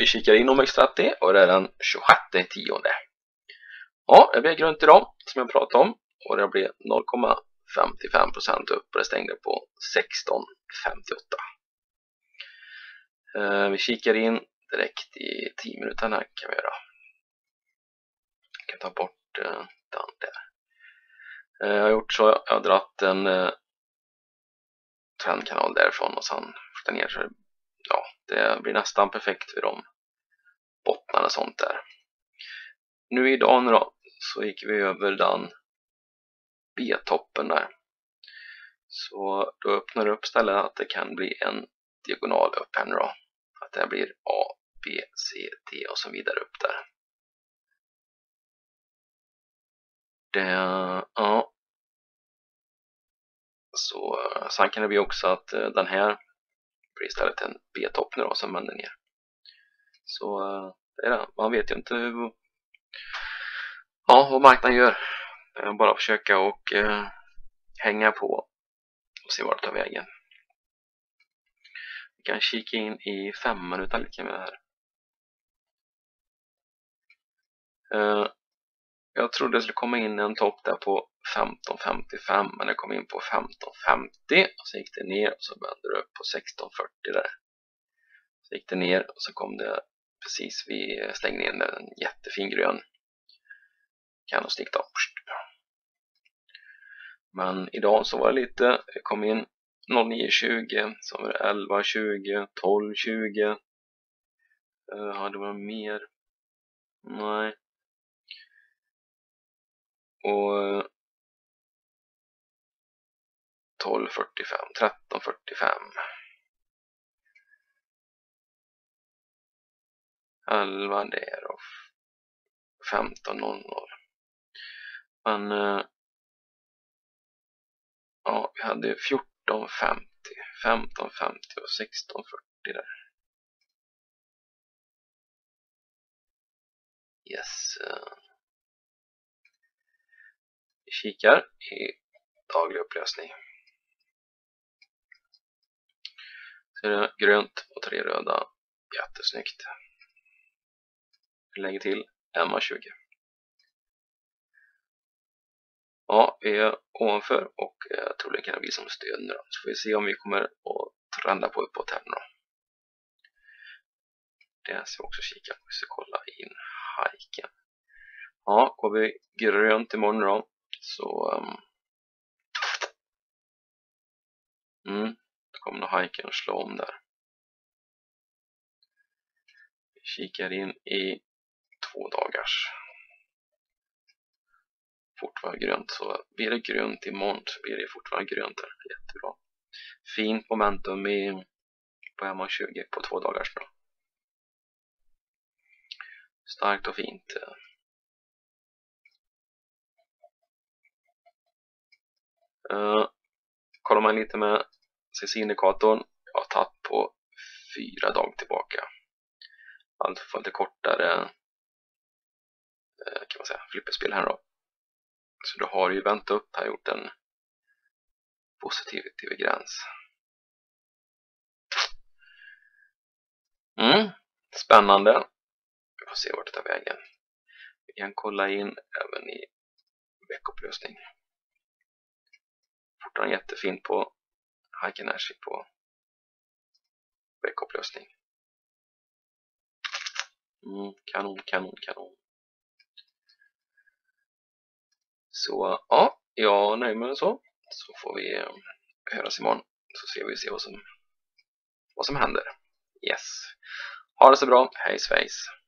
vi kikar in OMX30 och det är den 26 tionde. Ja, det blev grönt idag som jag pratade om och det blev 0,55% upp och det stängde på 16,58. Eh, vi kikar in direkt i 10 minuter här kan vi göra. Jag kan ta bort eh, den där. Eh, jag har gjort så, jag har dratt en trendkanal därifrån och sen flyttat ner så det blir nästan perfekt vid de bottnarna och sånt där. Nu idag nu då så gick vi över den B-toppen där. Så då öppnar det upp stället att det kan bli en diagonal upp här nu då. Att det blir A, B, C, D och så vidare upp där. Det, ja. Så sen kan det bli också att eh, den här blir istället en B-topp nu då som vänder ner. Så eh, det är det. Man vet ju inte hur, ja, vad marknaden gör. Bara försöka och eh, hänga på och se vart det tar vägen. Vi kan kika in i fem minuter lika med det här. Eh, jag trodde det skulle komma in en topp där på 15.55 men det kom in på 15.50 och så gick det ner och så vände det upp på 16.40 där. Så gick det ner och så kom det precis vid stängningen en jättefin grön kanonstick då. Men idag så var det lite, det kom in 09.20, så var det 11.20, 12.20. Uh, hade man mer? Nej. Och eh, 12.45, 13.45. 11 där och 15.00. Men eh, ja, vi hade 14.50, 15.50 och 16.40 där. Yes. Eh. Vi kikar i daglig upplösning. Så är det grönt och tre röda. Jättesnyggt. Vi lägger till MA20. Ja, vi är ovanför och eh, troligen kan det bli som stöd nu då. Så får vi se om vi kommer att trenda på uppåt här nu då. Det ska vi också kika på. Vi ska kolla in hajken. Ja, går vi grönt imorgon då så um, mm, kommer nog hajken att slå om där. Vi kikar in i två dagars fortfarande grönt så blir det grönt imorgon så blir det fortfarande grönt där. Jättebra. Fint momentum i, på MA20 på två dagars då. Starkt och fint. Uh, kollar man lite med CC-indikatorn, jag har tagit på fyra dagar tillbaka. Alltså får lite kortare eh, kan man säga, flipperspel här då. Så då har ju vänt upp här gjort en positiv gräns. Mm, spännande. Vi får se vart det tar vägen. Vi kan kolla in även i veckopplösning. Fortfarande jättefint på Hike på veckopplösning. Mm, kanon, kanon, kanon. Så ja, jag nöjer mig med så. Så får vi eh, höras imorgon. Så ser vi se vad som, vad som händer. Yes. Ha det så bra. Hej svejs.